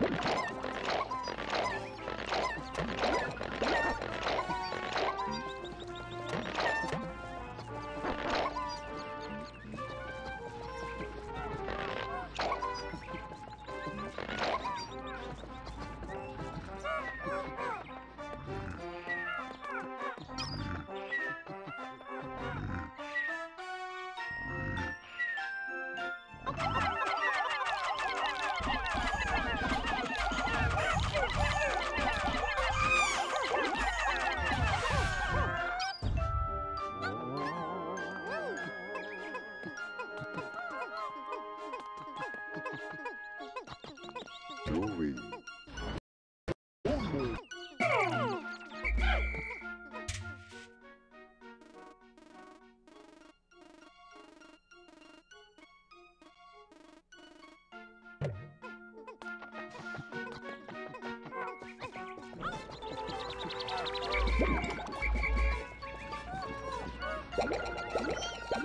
Come on. Oh, my God.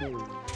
Bambu.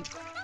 Woo!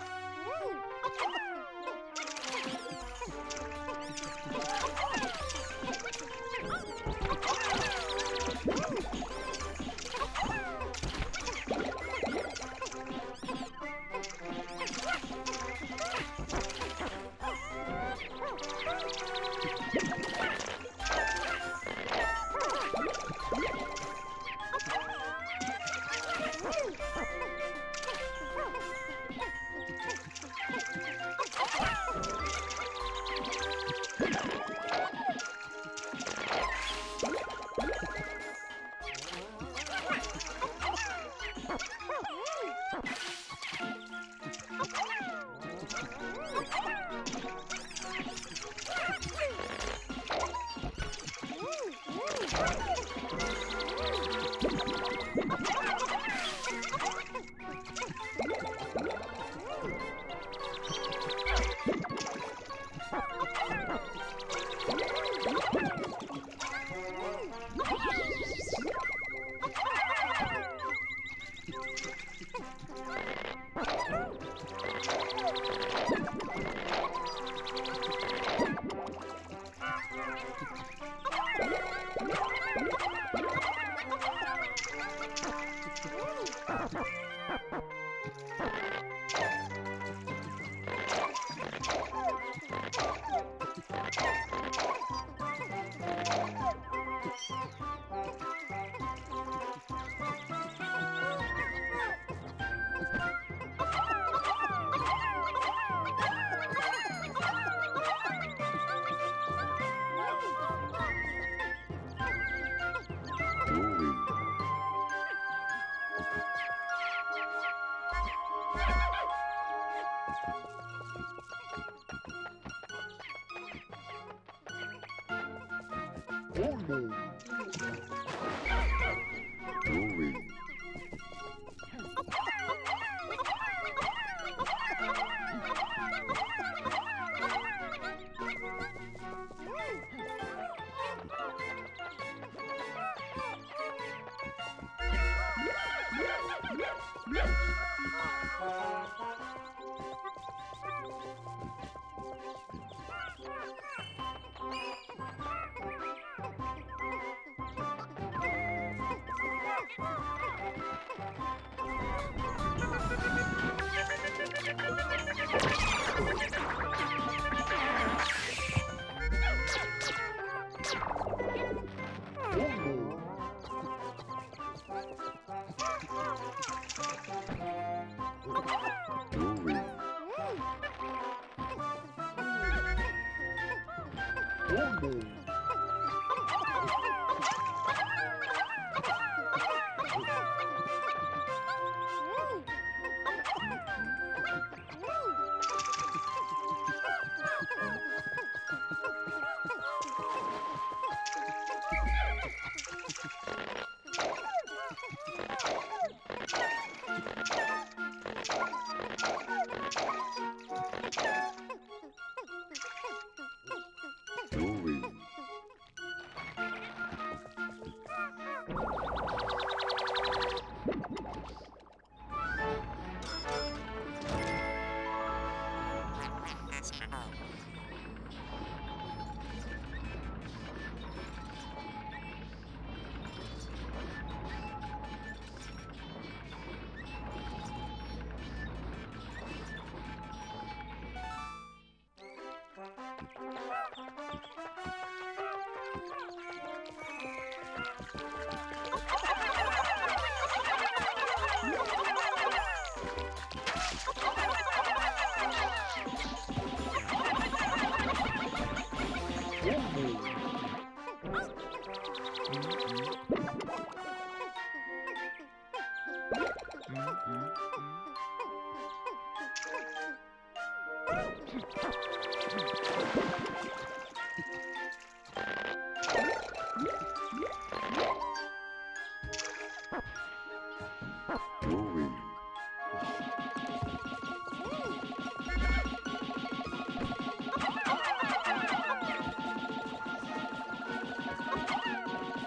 Glory.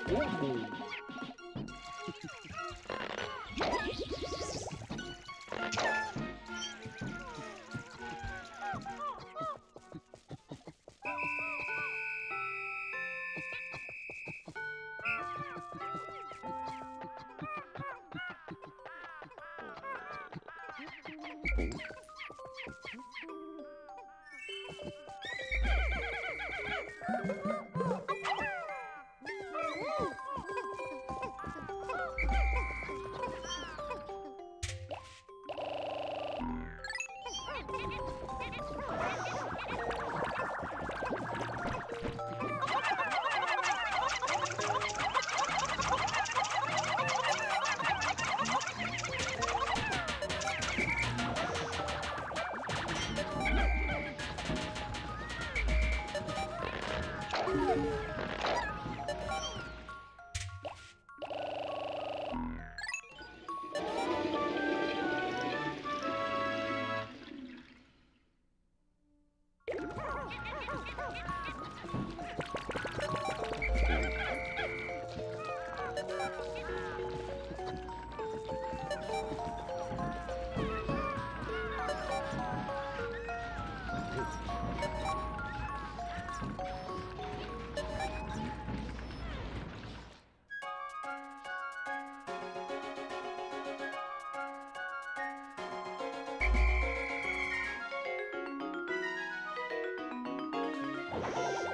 Woohoo! Woo!